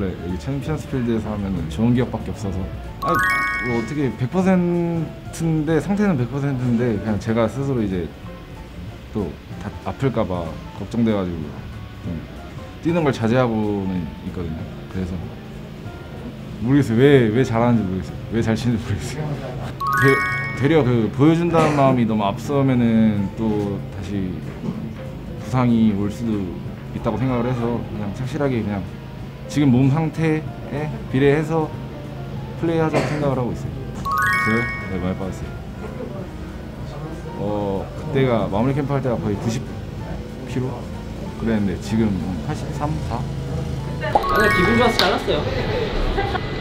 원래 여기 챔피언스 필드에서 하면은 좋은 기억밖에 없어서 아, 뭐 어떻게 100%인데 상태는 100%인데 그냥 제가 스스로 이제 또 다, 아플까봐 걱정돼가지고 좀 뛰는 걸 자제하고는 있거든요. 그래서 모르겠어요. 왜 왜 잘하는지 모르겠어요. 왜 잘 치는지 모르겠어요. 되, 되려 그 보여준다는 마음이 너무 앞서면은 또 다시 부상이 올 수도 있다고 생각을 해서 그냥 착실하게 그냥 지금 몸 상태에 비례해서 플레이하자고 생각을 하고 있어요. 저요? 네 많이 빠졌어요. 어 그때가 마무리 캠프 할 때가 거의 90kg 그랬는데 지금 83, 4? 오늘 기분 좋아서 잘랐어요.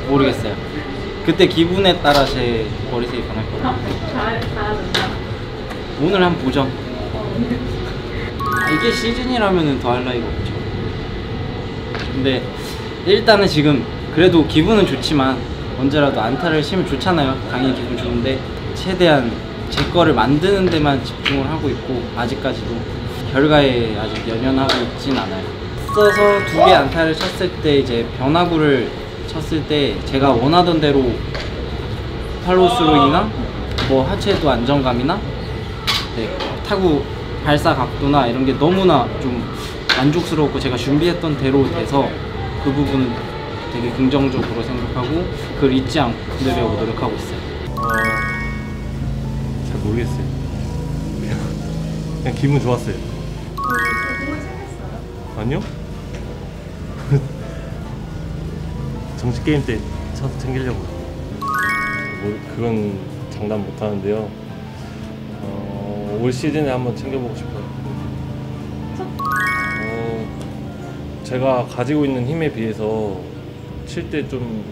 모르겠어요. 그때 기분에 따라 제 머리색이 변할 거예요. 오늘 보죠. 아, 이게 시즌이라면 더할 나위가 없죠. 근데 일단은 지금 그래도 기분은 좋지만 언제라도 안타를 치면 좋잖아요. 당연히 기분 좋은데 최대한 제 거를 만드는 데만 집중을 하고 있고 아직까지도 결과에 아직 연연하고 있진 않아요. 써서 두 개 안타를 쳤을 때 이제 변화구를 쳤을 때 제가 원하던 대로 팔로스로이나 뭐 하체도 안정감이나 네, 타구 발사 각도나 이런 게 너무나 좀 만족스럽고 제가 준비했던 대로 돼서 그 부분은 되게 긍정적으로 생각하고 그걸 잊지 않고 내려고 노력하고 있어요. 어, 잘 모르겠어요. 그냥, 기분 좋았어요. 아니요? 정식 게임 때 쳐서 챙기려고요. 뭐 그건 장담 못 하는데요. 어, 올 시즌에 한번 챙겨보고 싶어요. 어, 제가 가지고 있는 힘에 비해서 칠 때 좀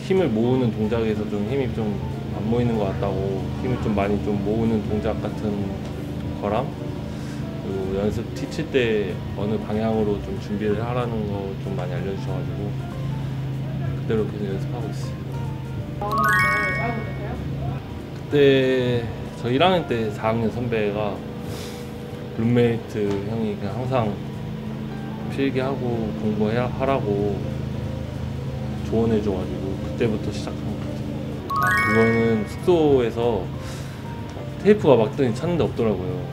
힘을 모으는 동작에서 좀 힘이 좀 안 모이는 것 같다고 힘을 좀 많이 좀 모으는 동작 같은 거랑 그리고 연습 티칠 때 어느 방향으로 좀 준비를 하라는 거 좀 많이 알려주셔가지고 그대로 계속 연습하고 있어요. 그때 저 1학년 때 4학년 선배가 룸메이트 형이 그냥 항상 필기하고 공부하라고 조언해줘가지고 그때부터 시작한 것 같아요. 아, 그거는 숙소에서 테이프가 막더니 찾는 데 없더라고요.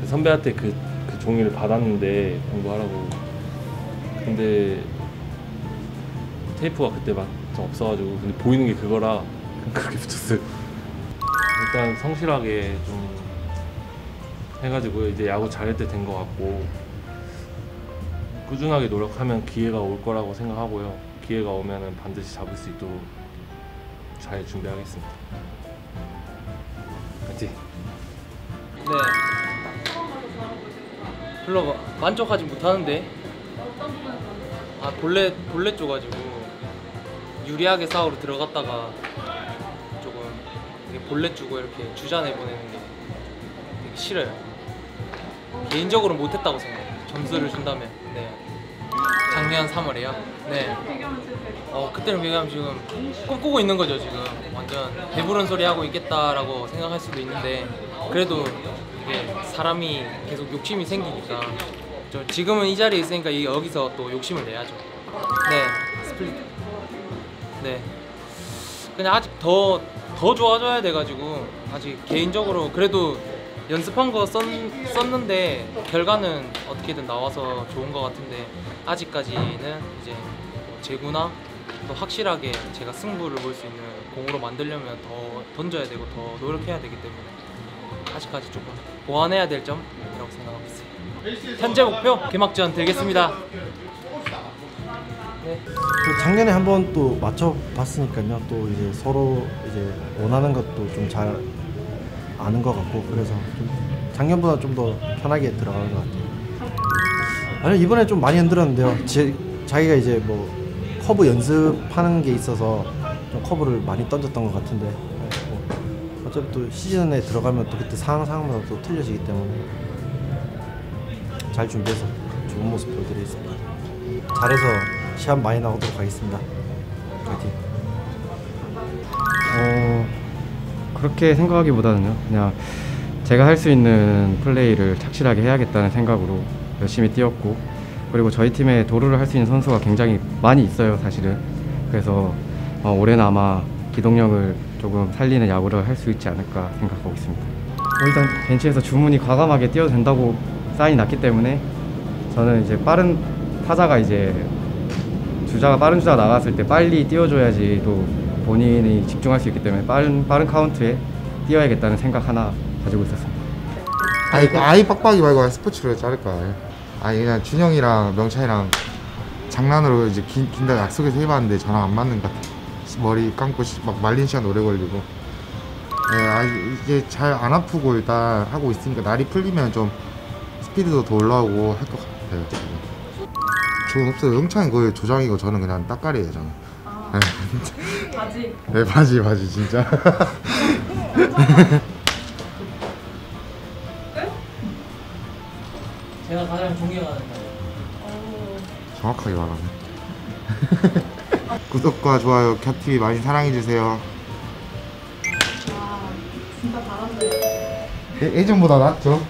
그 선배한테 그, 그 종이를 받았는데 공부하라고. 근데 테이프가 그때 막좀 없어가지고 근데 보이는 게 그거라 그렇게 붙였어요. 일단 성실하게 좀 해가지고 이제 야구 잘할 때 된 것 같고 꾸준하게 노력하면 기회가 올 거라고 생각하고요. 기회가 오면은 반드시 잡을 수 있도록 잘 준비하겠습니다. 파이팅! 네. 별로 마- 만족하지 못하는데. 아 본래 본래 쪼가지고 유리하게 싸우러 들어갔다가 조금 본래 주고 이렇게 주잔해 보내는 게 되게 싫어요. 개인적으로 못했다고 생각해요. 점수를 준다면. 네. 작년 3월에요. 네. 어 그때는 비교하면 지금 꿈꾸고 있는 거죠 지금 완전 배부른 소리 하고 있겠다라고 생각할 수도 있는데 그래도 이게 사람이 계속 욕심이 생기니까 저 지금은 이 자리에 있으니까 이 여기서 또 욕심을 내야죠. 네 split. 네. 그냥 아직 더 더 좋아져야 돼가지고 아직 개인적으로 그래도 연습한 거 썼, 썼는데 결과는 어떻게든 나와서 좋은 것 같은데 아직까지는 이제 뭐 제구나 또 확실하게 제가 승부를 볼 수 있는 공으로 만들려면 더 던져야 되고 더 노력해야 되기 때문에 아직까지 조금 보완해야 될 점이라고 생각하고 있어요. 현재 목표 개막전 되겠습니다. 네. 또 작년에 한번 또 맞춰봤으니까요. 또 이제 서로 이제 원하는 것도 좀 잘 아는 것 같고 그래서 좀 작년보다 좀 더 편하게 들어가는 것 같아요. 아니 이번에 좀 많이 흔들었는데요. 제, 자기가 이제 뭐 커브 연습하는 게 있어서 좀 커브를 많이 던졌던 것 같은데 뭐 어차피 또 시즌에 들어가면 또 그때 상황 상황마다 또 틀려지기 때문에 잘 준비해서 좋은 모습 보여드리겠습니다. 잘해서 시합 많이 나오도록 하겠습니다. 파이팅. 어 그렇게 생각하기보다는요 그냥 제가 할 수 있는 플레이를 착실하게 해야겠다는 생각으로 열심히 뛰었고 그리고 저희 팀에 도루를 할 수 있는 선수가 굉장히 많이 있어요, 사실은. 그래서 어, 올해는 아마 기동력을 조금 살리는 야구를 할 수 있지 않을까 생각하고 있습니다. 뭐 일단 벤치에서 주문이 과감하게 뛰어도 된다고 사인이 났기 때문에 저는 이제 빠른 타자가 이제 주자가 빠른 주자가 나갔을 때 빨리 뛰어줘야지 또 본인이 집중할 수 있기 때문에 빠른 빠른 카운트에 뛰어야겠다는 생각 하나 가지고 있었습니다. 아이 그 아이 빡빡이 말고 스포츠로 자를까. 아니 그냥 준영이랑 명찬이랑 장난으로 이제 긴, 긴다 약속해서 해봤는데 저랑 안 맞는 것 같아 머리 감고 시- 막 말린 시간 오래 걸리고. 예, 아 이게 잘 안 아프고 일단 하고 있으니까 날이 풀리면 좀 스피드도 더 올라오고 할 것 같아요 지금. 저는 없어요 영창이 거의 조장이고 저는 그냥 따까리예요 저는 바지 네 바지 바지 진짜 제가 가장 존경하는. 정확하게 말하네. 구독과 좋아요, 캡TV 많이 사랑해 주세요. 와, 진짜 잘한다. 예전보다 낫죠?